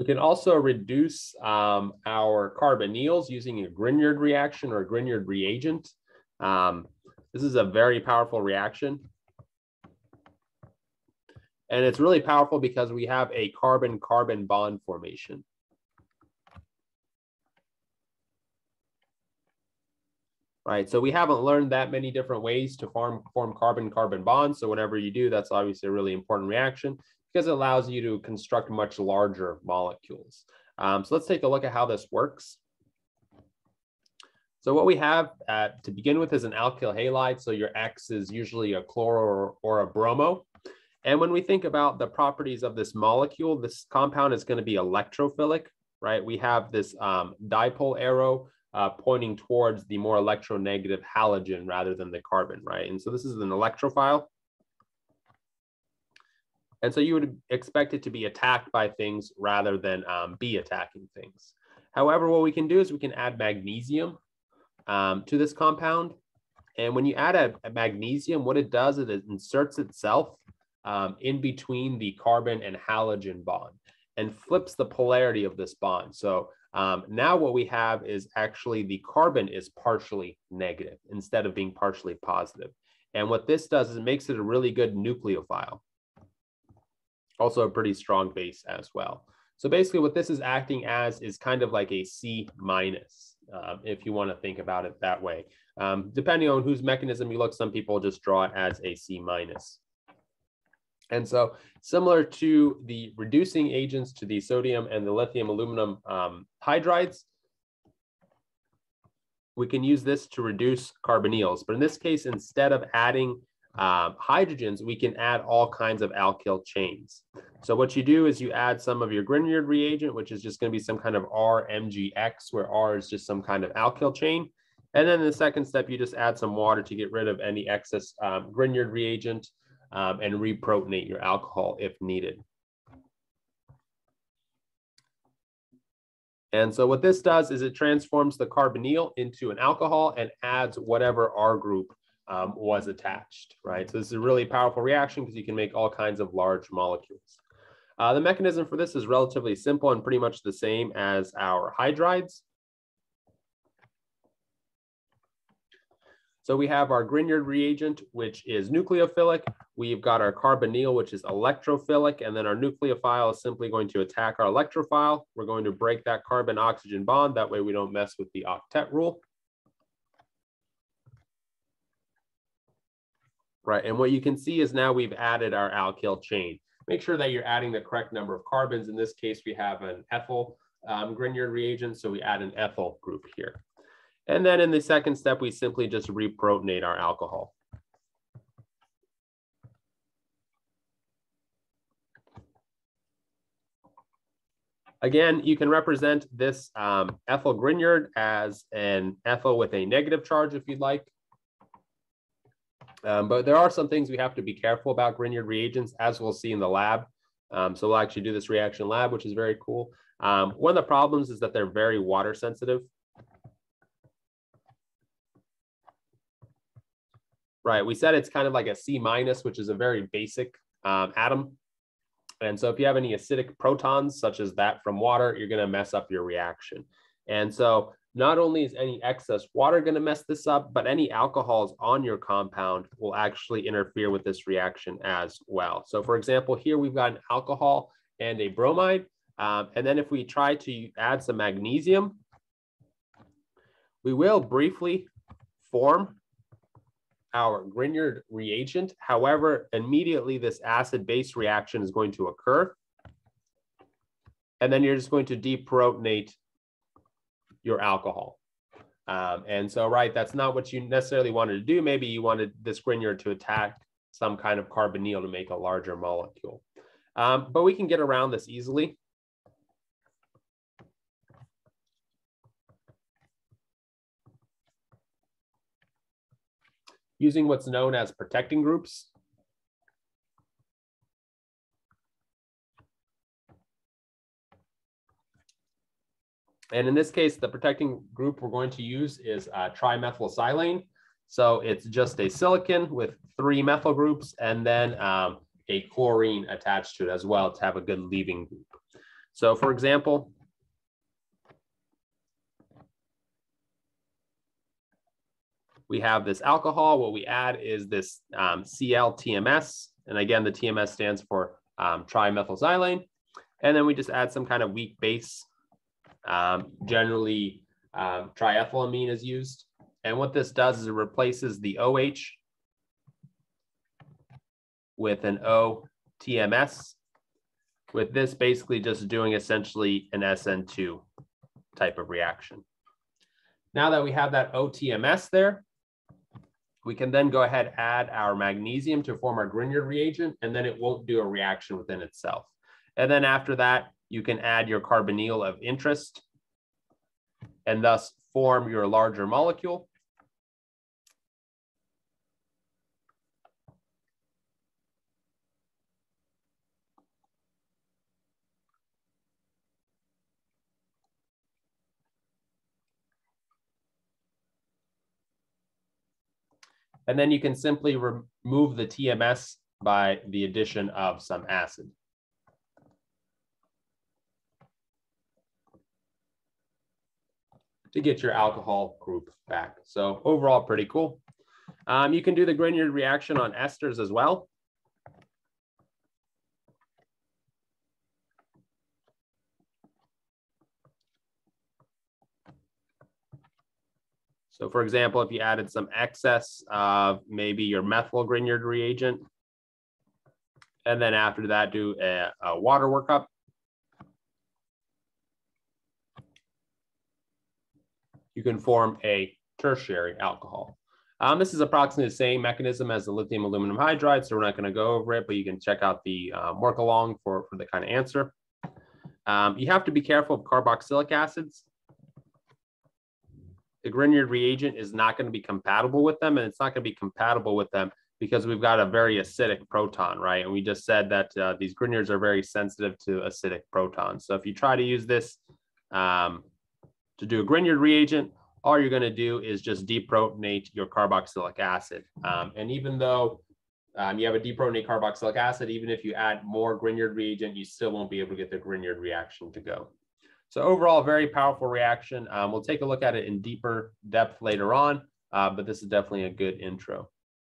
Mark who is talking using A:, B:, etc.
A: We can also reduce um, our carbonyls using a Grignard reaction or a Grignard reagent. Um, this is a very powerful reaction. And it's really powerful because we have a carbon-carbon bond formation. Right, so we haven't learned that many different ways to form, form carbon-carbon bonds. So whenever you do, that's obviously a really important reaction because it allows you to construct much larger molecules. Um, so let's take a look at how this works. So what we have at, to begin with is an alkyl halide. So your X is usually a chloro or, or a bromo. And when we think about the properties of this molecule, this compound is going to be electrophilic, right? We have this um, dipole arrow uh, pointing towards the more electronegative halogen rather than the carbon, right? And so this is an electrophile. And so you would expect it to be attacked by things rather than um, be attacking things. However, what we can do is we can add magnesium um, to this compound. And when you add a, a, magnesium, what it does is it inserts itself um, in between the carbon and halogen bond and flips the polarity of this bond. So um, now what we have is actually the carbon is partially negative instead of being partially positive. And what this does is it makes it a really good nucleophile also a pretty strong base as well. So basically what this is acting as is kind of like a C minus, um, if you want to think about it that way. Um, depending on whose mechanism you look, some people just draw it as a C minus. And so similar to the reducing agents to the sodium and the lithium aluminum um, hydrides, we can use this to reduce carbonyls. But in this case, instead of adding um, hydrogens, we can add all kinds of alkyl chains. So what you do is you add some of your Grignard reagent, which is just going to be some kind of RMGX, where R is just some kind of alkyl chain. And then the second step, you just add some water to get rid of any excess um, Grignard reagent um, and reprotonate your alcohol if needed. And so what this does is it transforms the carbonyl into an alcohol and adds whatever R group um, was attached, right? So this is a really powerful reaction because you can make all kinds of large molecules. Uh, the mechanism for this is relatively simple and pretty much the same as our hydrides. So we have our Grignard reagent, which is nucleophilic. We've got our carbonyl, which is electrophilic. And then our nucleophile is simply going to attack our electrophile. We're going to break that carbon-oxygen bond. That way we don't mess with the octet rule. Right? And what you can see is now we've added our alkyl chain. Make sure that you're adding the correct number of carbons. In this case, we have an ethyl um, Grignard reagent, so we add an ethyl group here. And then in the second step, we simply just reprotonate our alcohol. Again, you can represent this um, ethyl Grignard as an ethyl with a negative charge if you'd like. Um, but there are some things we have to be careful about Grignard reagents, as we'll see in the lab. Um, so we'll actually do this reaction lab, which is very cool. Um, one of the problems is that they're very water sensitive. Right, we said it's kind of like a C minus, which is a very basic um, atom. And so if you have any acidic protons, such as that from water, you're gonna mess up your reaction. And so not only is any excess water going to mess this up, but any alcohols on your compound will actually interfere with this reaction as well. So for example, here we've got an alcohol and a bromide. Um, and then if we try to add some magnesium, we will briefly form our Grignard reagent. However, immediately this acid-base reaction is going to occur. And then you're just going to deprotonate your alcohol. Um, and so, right, that's not what you necessarily wanted to do. Maybe you wanted this Grignard to attack some kind of carbonyl to make a larger molecule. Um, but we can get around this easily. Using what's known as protecting groups. And in this case, the protecting group we're going to use is uh, trimethylsilane. So it's just a silicon with three methyl groups and then um, a chlorine attached to it as well to have a good leaving group. So for example, we have this alcohol. What we add is this um, CL-TMS. And again, the TMS stands for um, trimethylsilane. And then we just add some kind of weak base. Um, generally, um, triethylamine is used. And what this does is it replaces the OH with an O-TMS, with this basically just doing essentially an SN2 type of reaction. Now that we have that OTMS there, we can then go ahead add our magnesium to form our Grignard reagent, and then it won't do a reaction within itself. And then after that, you can add your carbonyl of interest and thus form your larger molecule. And then you can simply remove the TMS by the addition of some acid. To get your alcohol group back. So overall, pretty cool. Um, you can do the Grignard reaction on esters as well. So for example, if you added some excess of maybe your methyl Grignard reagent, and then after that do a, a water workup, you can form a tertiary alcohol. Um, this is approximately the same mechanism as the lithium aluminum hydride, so we're not going to go over it, but you can check out the um, work along for, for the kind of answer. Um, you have to be careful of carboxylic acids the Grignard reagent is not going to be compatible with them, and it's not going to be compatible with them because we've got a very acidic proton, right? And we just said that uh, these Grignards are very sensitive to acidic protons. So if you try to use this um, to do a Grignard reagent, all you're going to do is just deprotonate your carboxylic acid. Um, and even though um, you have a deprotonate carboxylic acid, even if you add more Grignard reagent, you still won't be able to get the Grignard reaction to go. So overall, very powerful reaction. Um, we'll take a look at it in deeper depth later on, uh, but this is definitely a good intro.